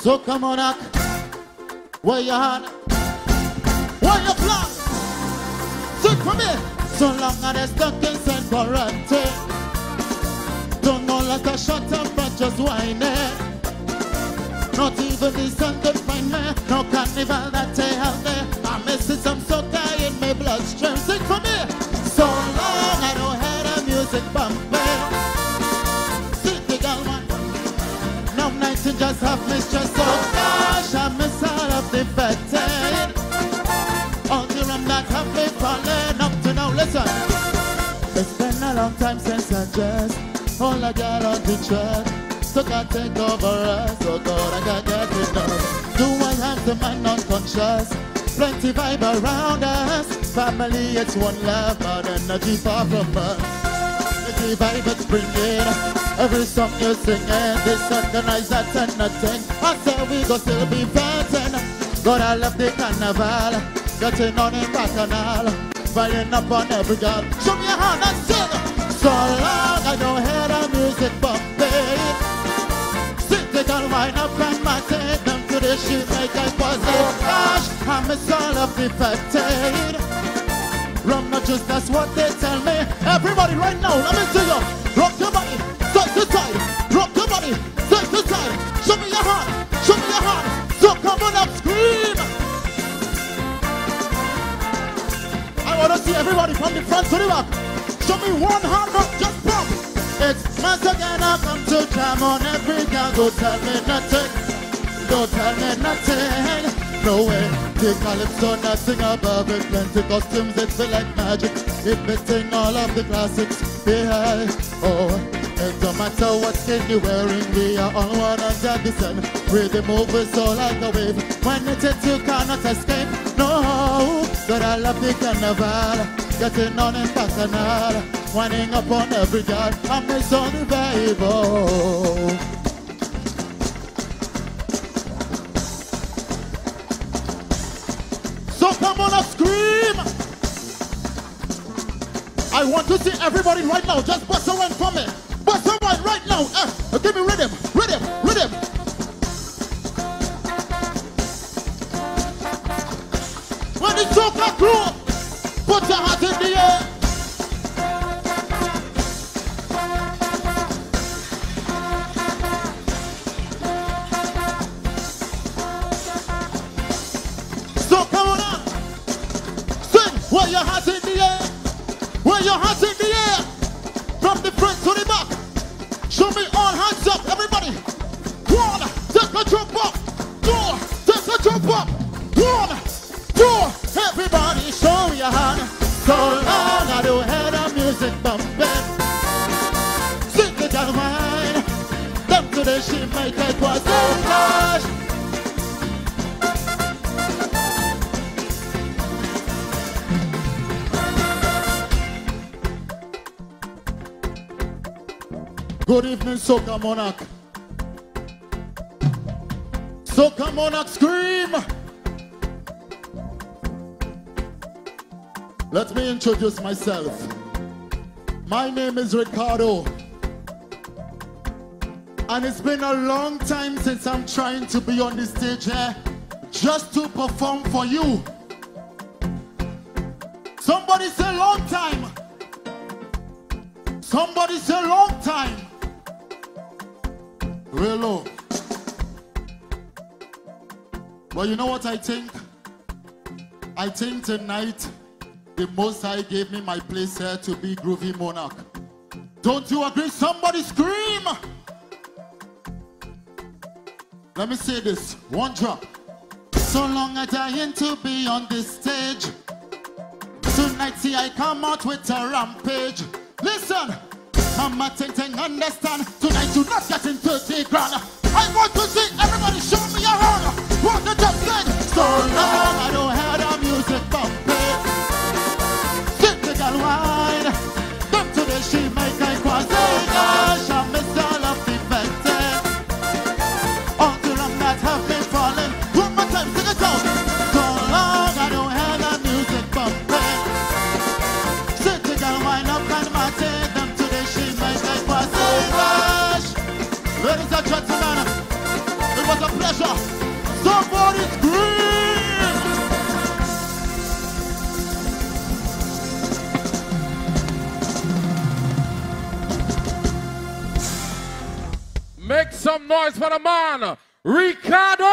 So come on up. Where your hand? Where your plan? Sit for me. So long as there's nothing said quarantine. Don't know like a shut up, but just whining. Not even the sun could me. No carnival that they have there. I'm missing some soca in my bloodstream. Have gosh, I miss all of the betting. All the rum that have me falling up to now. Listen. It's been a long time since I just hold a girl on the track. So God take over us, oh God, I can't get enough. Do I have the mind unconscious? Plenty vibe around us. Family, it's one love, but energy far from us. Energy vibe it's bringing. Every song you're singing, this organize that and nothing. I say we go still be fighting. God, I love the carnival. Getting on in bacchanal. Firing up on every girl. Show me your hand and sing. So long I don't hear the music bumping. Sit the girl wind up and my take them to the shoot make I was oh gosh, I miss all of fatigue. Rum not just that's what they tell me. Everybody right now, let me see you. Rock your body, to side. Rock your body, side to side. Show me your hand, show me your hand. So come on up, scream. I wanna see everybody from the front to the back. Show me one hand up, just pump. It's once again I come to jam on every girl. Don't tell me nothing. Don't tell me nothing. No way. The calypso, nothing above it. Plenty costumes, it's like magic. It fitting all of the classics. Behind, oh. It don't matter what skin you're wearing, we are all one under the sun. Rhythm moves so like a wave. When it hits, you cannot escape. No, but I love the carnival. Getting on in bacchanal. Winding up on every girl. I miss on the. So come on and scream. I want to see everybody right now. Just bust a run for me. Bust a right now. Uh, give me rhythm, rhythm, rhythm. When the soca crew, put your hands in the air. So come on up. Sing. Where your hands in the air. Where your hands in the air. From the front to the back. It was so gosh. Good evening, Soca Monarch. Soca Monarch, scream! Let me introduce myself. My name is Ricardo. And it's been a long time since I'm trying to be on the stage here just to perform for you. Somebody say long time. Somebody say long time. Real low. But you know what I think? I think tonight the Most High gave me my place here to be Groovy Monarch. Don't you agree? Somebody scream! Let me say this. One drop. So long as I dying to be on this stage. Tonight, see, I come out with a rampage. Listen, I'm a ting ting, understand. Tonight, you're not get into the ground. I want to see everybody show me your hand. What the just said. So long, I don't hear the music bumping. Sit the girl some noise for the man, Ricardo.